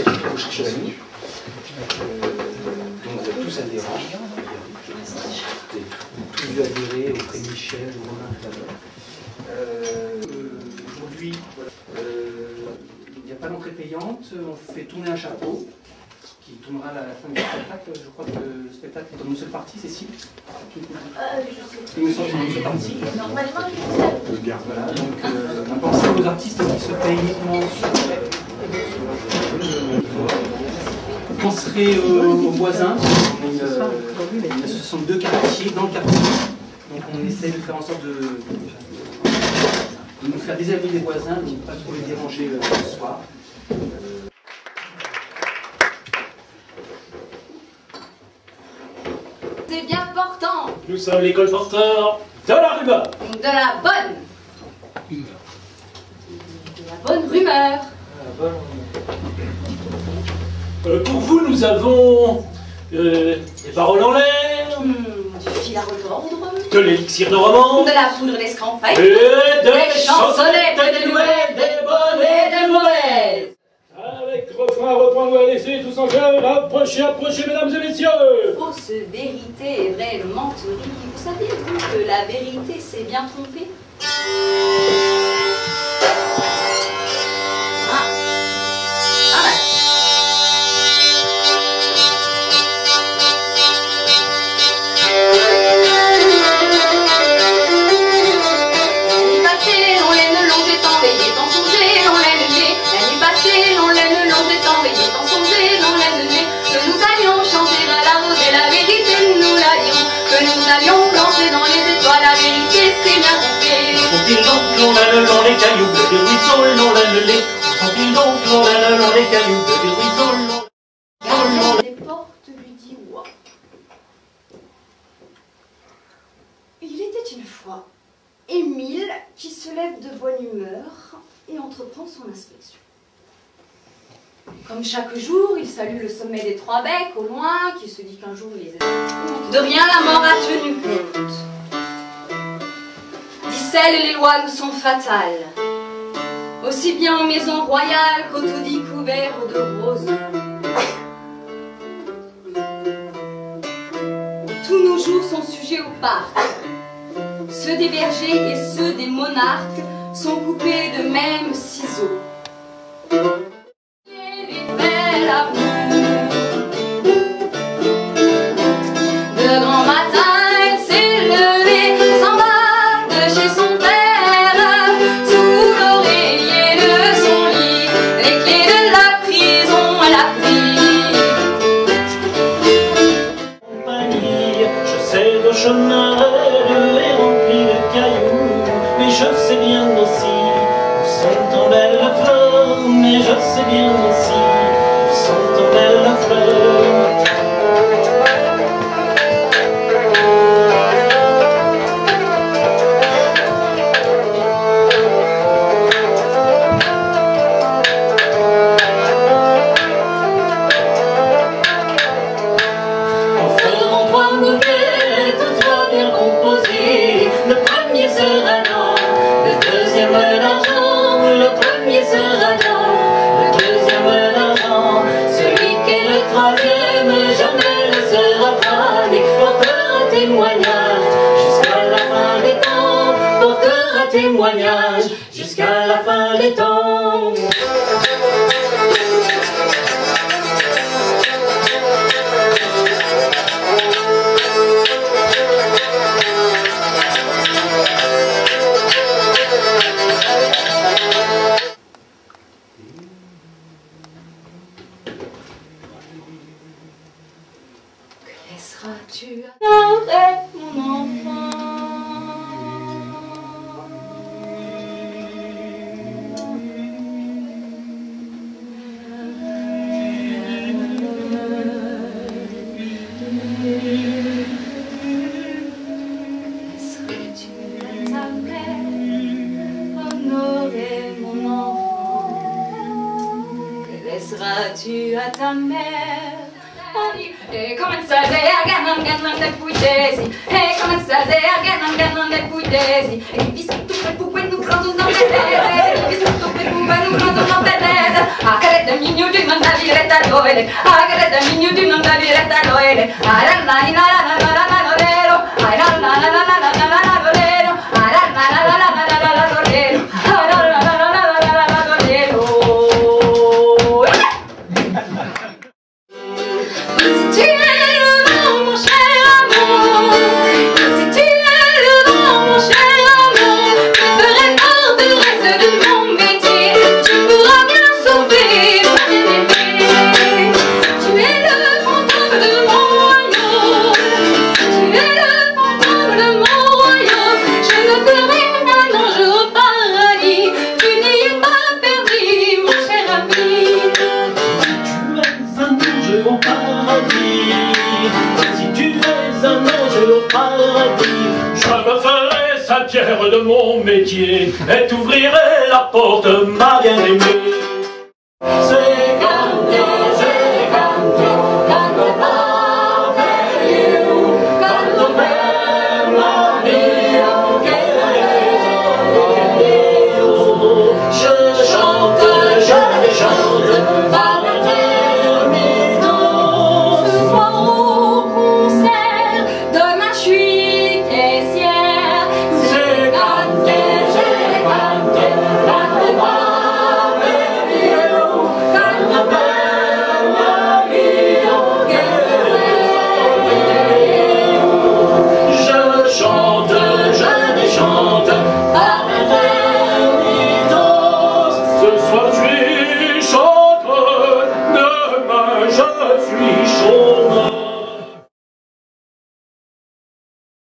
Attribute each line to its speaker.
Speaker 1: associative Recherche Chevalier, euh, dont vous êtes tous adhérents. Tous dû adhérer auprès de Michel, de Romain tout à l'heure. Aujourd'hui, euh, il n'y a pas d'entrée payante, on fait tourner un chapeau qui tournera à la fin du spectacle. Je crois que le spectacle est en une seule partie, Cécile
Speaker 2: Euh, je
Speaker 1: que c'est en une seule partie.
Speaker 2: Normalement, seul.
Speaker 1: Voilà, donc euh, on pensait aux artistes qui se payent uniquement sur. Euh, aux voisins, une association de deux quartiers dans le quartier. Donc on essaie de faire en sorte de, de nous faire des amis des voisins, donc pas trop les déranger euh, le soir.
Speaker 2: C'est bien portant.
Speaker 3: Nous sommes les colporteurs de la rumeur.
Speaker 2: Donc de la bonne. De la bonne rumeur.
Speaker 3: Euh, pour vous, nous avons euh, des paroles en l'air,
Speaker 2: du fil à retordre.
Speaker 3: de l'élixir de roman,
Speaker 2: De la poudre d'escampette.
Speaker 3: et de
Speaker 2: Des chansonnettes,
Speaker 3: des nouvelles, des bonnes
Speaker 2: Et des mauvaises.
Speaker 3: Avec refrain, refrain, nous laisser tous en chœur. Approchez, approchez, mesdames et messieurs.
Speaker 2: Fausse vérité et vraie menterie. Vous saviez-vous que la vérité s'est bien trompée? Les portes lui dit. Il était une fois Émile qui se lève de bonne humeur et entreprend son inspection. Comme chaque jour, il salue le sommet des trois becs au loin, qui se dit qu'un jour il les a. De rien la mort a tenu compte. Disselle les lois nous sont fatales, aussi bien aux maisons royales qu'aux taudis couverts de roses. Tous nos jours sont sujets au parc. Ceux des bergers et ceux des monarques sont coupés de mêmes ciseaux.
Speaker 3: seguindo Portera témoignage jusqu'à la fin des temps.
Speaker 2: Laisseras-tu mon enfant? laisseras-tu à ta mère Et comment ça c'est gagnant gagnant de puitesi Et comment ça c'est gagnant gagnant de puitesi E chi visto tu per pupe nu pronto non vedete Chi visto tu per pupe nu pronto non vedete A caretta migno di non da diretta doele A caretta migno di non da diretta doele A la la la la la la la la la la la la la la Si tu
Speaker 3: fais un ange au paradis, je me ferai sa pierre de mon métier et t'ouvrirai la porte, ma bien-aimée.